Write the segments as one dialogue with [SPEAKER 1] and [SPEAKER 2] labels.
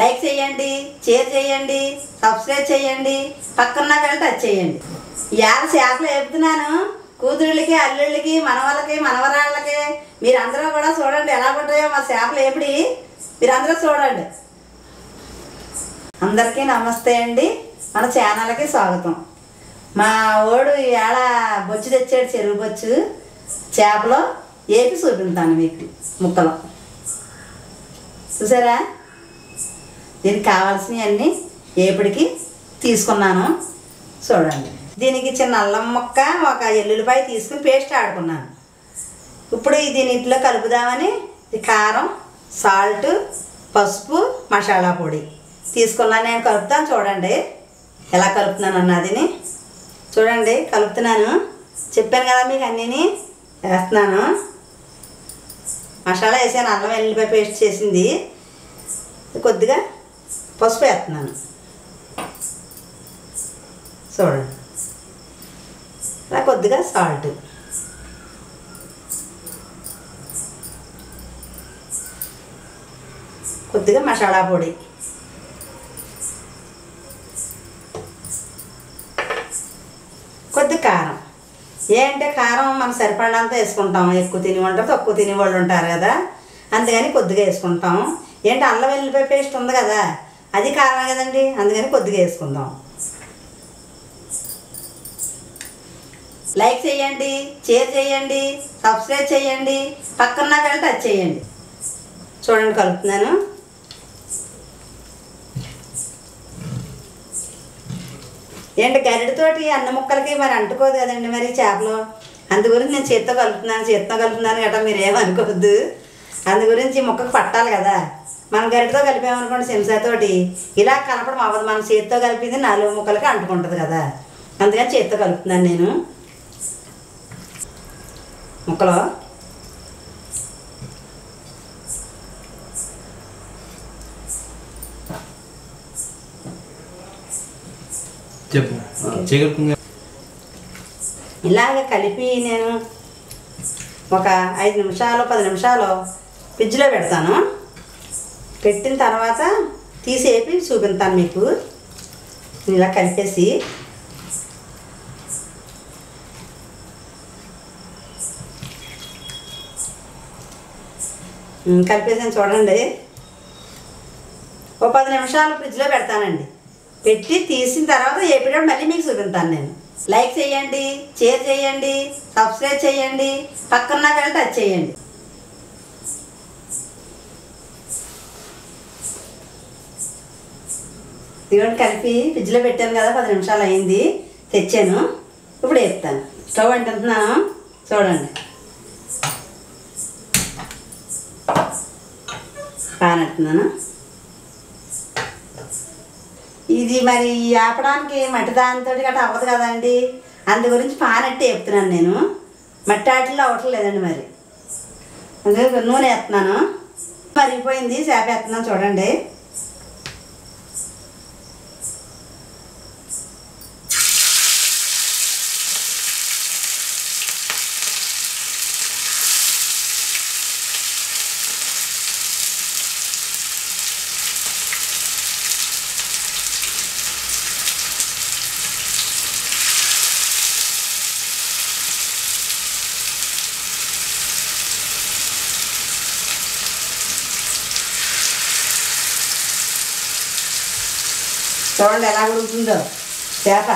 [SPEAKER 1] Like చేయండి share చేయండి subscribe చేయండి పక్కన వెళ్ళి టచ్ చేయండి. ఇవాళ చేపలు వేపుతున్నాను కూతురులకి అల్లుళ్ళకి మనవలకి మనవరాళ్ళకి మీరందరూ కూడా చూడండి ఎలా ఉంటాయో మా చేపలు ఏపిడి మీరందరూ చూడండి. అందరికీ నమస్తే అండి. మన ఛానల్కి స్వాగతం. మా ఓడు ఈవేళ బొచ్చు తెచ్చాడు చెరువు బొచ్చు. చేపలు ఏపి చూపిస్తాను మీకు ముక్కలు. చూసారా? దీనికి కావాల్సినవన్నీ ఏపిడికి తీసుకున్నాను. చూడండి. దీనికి చిన్న అల్లం ముక్క ఒక ఎల్లుల్లిపాయ తీసుకుని పేస్ట్ ఆడుకున్నాను. ఇప్పుడు దీని ఇంట్లో కలుపుదామని కారం సాల్ట్ పసుపు మసాలా పొడి తీసుకున్నాను. నేను కలుపుతాను చూడండి. ఎలా కలుపుతున్నాను అన్నదిని. చూడండి కలుపుతున్నాను. చెప్పాను కదా మీకు అన్నీని. వేస్తున్నాను. మసాలా వేసాను. అల్లం వెల్లుల్లిపాయ పేస్ట్ చేసింది. కొద్దిగా పసుపు వేస్తున్నాను. చూడండి. కొద్దిగా సాల్ట్. కొద్దిగా మసాలా పొడి. కొద్ది కారం. ఏంటంటే కారం మనం సరిపడినంత వేసుకుంటాం ఎక్కువ తిని ఉంటారు తక్కువ తినే వాళ్ళు ఉంటారు కదా. అందుకని కొద్దిగా వేసుకుంటాం ఏంటి అల్లం వెల్లిపాయ పేస్ట్ ఉంది కదా. అది కారమే కదండి. అందుకని కొద్దిగా వేసుకుందాం. లైక్ చేయండి షేర్ చేయండి సబ్స్క్రైబ్ చేయండి పక్కన వెళ్ళి టచ్ చేయండి. చూడండి కలుపుతున్నాను. ఏంటి గరిడతోటి అన్న ముక్కలకి మరి అంటుకోదు కదండి మరి చేపలు. అందు గురించి నేను చేత్తో కలుపుతున్నాను చేత్తో కలుపుతున్నాను గట్రా మీరేమనుకోవద్దు అందు గురించి ఈ ముక్కకు పట్టాలి కదా. మనం గరిటతో కలిపామనుకోండి చెంచాతోటి ఇలా కలపడం అవ్వదు. మనం చేత్తో కలిపింది నాలుగు ముక్కలకి అంటుకుంటుంది కదా. అందుకని చేత్తో కలుపుతున్నాను నేను. ముక్కలో.
[SPEAKER 2] చెప్పు.
[SPEAKER 1] ఇలాగ కలిపి నేను ఒక ఐదు నిమిషాలు పది నిమిషాలు ఫ్రిడ్జ్లో పెడతాను. పెట్టిన తర్వాత తీసేపి చూపిస్తాను మీకు. ఇలా కలిపేసి. కలిపేసాను చూడండి. ఓ పది నిమిషాలు ఫ్రిడ్జ్లో పెడతానండి. పెట్టి తీసిన తర్వాత ఏపీడో మళ్ళీ మీకు చూపిస్తాను నేను. లైక్ చేయండి షేర్ చేయండి సబ్స్క్రైబ్ చేయండి పక్కన వెళ్ళి టచ్ చేయండి. ఇవన్నీ కలిపి ఫ్రిడ్జ్లో పెట్టాను కదా పది నిమిషాలు అయింది. తెచ్చాను. ఇప్పుడు వేస్తాను స్టవ్ అంటున్నాను చూడండి. పానెడుతున్నాను ఇది మరి ఆపడానికి మట్టి దానితో గట్రా అవ్వదు కదండి. అందు గురించి పానట్టి చెప్తున్నాను నేను. మట్టి ఆటల్లో అవ్వట్లేదండి మరి. అందుకే నూనె వేస్తున్నాను. మరిగిపోయింది చేప వేస్తున్నాను చూడండి. చూడండి ఎలా ఉడుకుతుందో. చేప.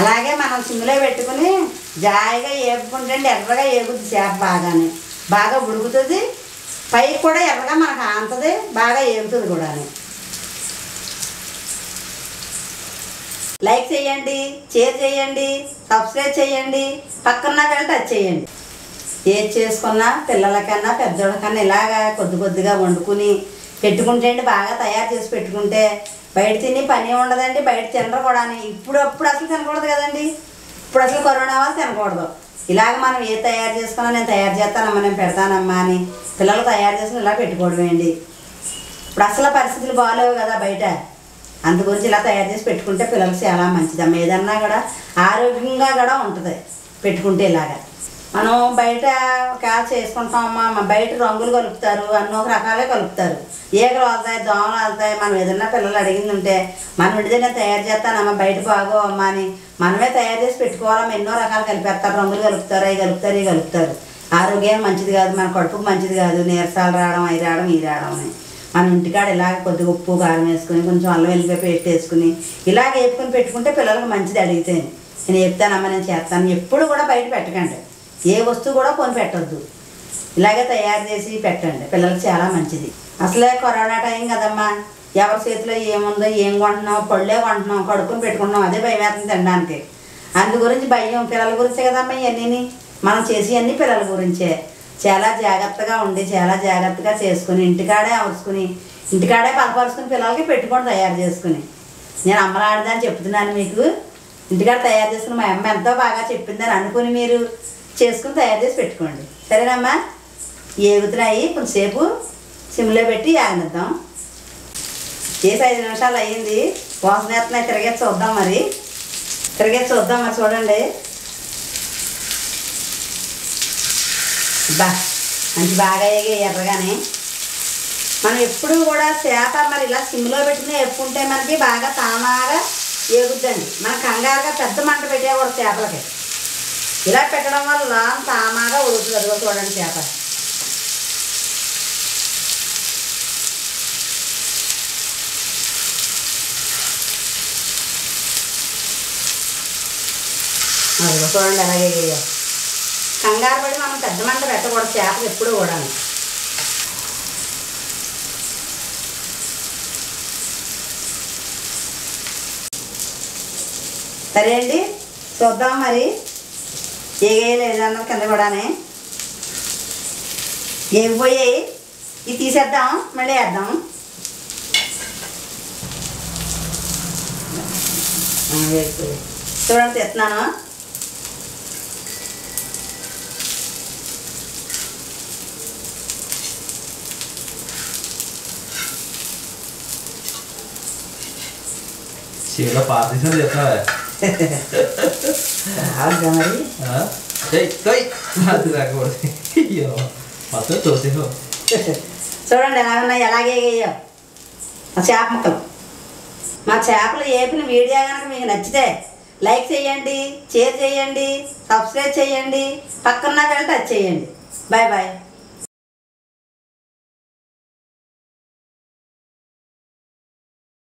[SPEAKER 1] అలాగే మనం సిమ్లో పెట్టుకుని జాయిగా ఏపుకుంటే ఎర్రగా ఏగుద్ది చేప బాగానే. బాగా ఉడుకుతుంది. పైకి కూడా ఎర్రగా మనకు ఆంతది బాగా ఏగుతుంది కూడా లైక్ చేయండి షేర్ చేయండి సబ్స్క్రైబ్ చేయండి పక్కన కానీ టచ్ చేయండి. ఏది చేసుకున్నా పిల్లలకన్నా పెద్దోళ్ళకన్నా ఇలాగా కొద్ది కొద్దిగా వండుకుని పెట్టుకుంటే అండి బాగా తయారు చేసి పెట్టుకుంటే. బయట తిని పని ఉండదండి బయట తినరు కూడా ఇప్పుడు అప్పుడు అసలు తినకూడదు కదండి. ఇప్పుడు అసలు కరోనా వాళ్ళు తినకూడదు. ఇలాగ మనం ఏ తయారు చేసుకున్నా నేను తయారు చేస్తానమ్మా నేను పెడతానమ్మా అని పిల్లలు తయారు చేసుకుని ఇలా పెట్టుకోవడం అండి. ఇప్పుడు అసలు పరిస్థితులు బాగాలేవు కదా బయట. అందు గురించి ఇలా తయారు చేసి పెట్టుకుంటే పిల్లలకి చాలా మంచిదమ్మా ఏదన్నా కూడా ఆరోగ్యంగా కూడా ఉంటుంది పెట్టుకుంటే ఇలాగా. మనం బయట క్యాచ్ చేసుకుంటామమ్మా మా బయట రంగులు కలుపుతారు అన్ని ఒక రకాలే కలుపుతారు. ఈగలు వస్తాయి దోమలు వస్తాయి మనం ఏదన్నా పిల్లలు అడిగింది ఉంటే మనం విడిదైనా తయారు చేస్తానమ్మా బయట బాగోవమ్మా అని మనమే తయారు చేసి పెట్టుకోవాలమ్మా ఎన్నో రకాలు కలిపేస్తారు రంగులు కలుపుతారు అవి కలుపుతారు ఇవి కలుపుతారు. ఆరోగ్యం మంచిది కాదు మన కడుపుకు మంచిది కాదు నీరసాలు రావడం అవి రావడం ఇవి రావడం అని. మన ఇంటికాడ ఇలాగ కొద్దిగా ఉప్పు కారం వేసుకుని కొంచెం అల్లం వెళ్ళిపోయి పేస్ట్ వేసుకుని ఇలాగ వేపుకొని పెట్టుకుంటే పిల్లలకు మంచిది అడిగితే. నేను చెప్తానమ్మా నేను చేస్తాను ఎప్పుడు కూడా బయట పెట్టకండి. ఏ వస్తువు కూడా కొని పెట్టద్దు. ఇలాగే తయారు చేసి పెట్టండి. పిల్లలకి చాలా మంచిది. అసలే కరోనా టైం కదమ్మా. ఎవరి చేతిలో ఏముందో ఏం కొంటున్నాం పళ్ళే కొంటున్నాం కడుక్కుని పెట్టుకుంటున్నాం అదే భయం వేస్తుంది తినడానికి. అందు గురించి భయం పిల్లల గురించే కదమ్మా ఇవన్నీ మనం చేసి పిల్లల గురించే. చాలా జాగ్రత్తగా ఉండి చాలా జాగ్రత్తగా చేసుకుని ఇంటికాడే అవరుచుకుని ఇంటికాడే పలపరుచుకుని పిల్లలకి పెట్టుకొని తయారు చేసుకుని. నేను అమ్మలాడదని చెప్తున్నాను మీకు. ఇంటికాడ తయారు చేసుకుని మా అమ్మ ఎంతో బాగా చెప్పిందని అనుకుని మీరు చేసుకుని తయారు చేసి పెట్టుకోండి. సరేనమ్మా? ఏగుతున్నాయి కొంతసేపు సిమ్లో పెట్టి ఆగనిద్దాం. చేసి ఐదు నిమిషాలు అయ్యింది? వాసన వేస్తున్నాయి. తిరగేసి చూద్దాం మరి. తిరగేసి చూద్దాం మరి. చూడండి. బా మంచి బాగా వేగి ఎర్రగానే. మనం ఎప్పుడు కూడా చేప మరి ఇలా సిమ్లో పెట్టిన ఎప్పుంటే మనకి బాగా తామాగా ఏగుద్దండి. మన కంగారుగా పెద్ద మంట పెట్టేవాడు చేపలకి. ఇలా పెట్టడం వల్ల తామాగా ఉడుకుతుంది అదిగో చూడండి చేప. అదిగో చూడండి అలాగే వేయాలి. కంగారు పడి మనం పెద్ద మంట పెట్టకూడదు చేపలు ఎప్పుడు కూడా సరే అండి చూద్దాం మరి. ఏగేయలేదన్నది కింద కూడానే ఏవి పోయాయి ఇవి తీసేద్దాం మళ్ళీ వేద్దాం ఆ, వేగిపోయాయి. చూడండి తెస్తున్నాను
[SPEAKER 2] చీరలో పార్టీషన్ చెప్తావా
[SPEAKER 1] రావద్దా మరి
[SPEAKER 2] అది రాకూడదు అయ్యో మొత్తం తోసేహో
[SPEAKER 1] చూడండి ఎలా ఉన్నాయి ఎలాగే వేయో మా చేప ముక్కలు మా చేపలు ఏపిన వీడియో కనుక మీకు నచ్చితే లైక్ చేయండి షేర్ చేయండి సబ్స్క్రైబ్ చేయండి పక్కన వెళ్ళి టచ్ చేయండి బాయ్ బాయ్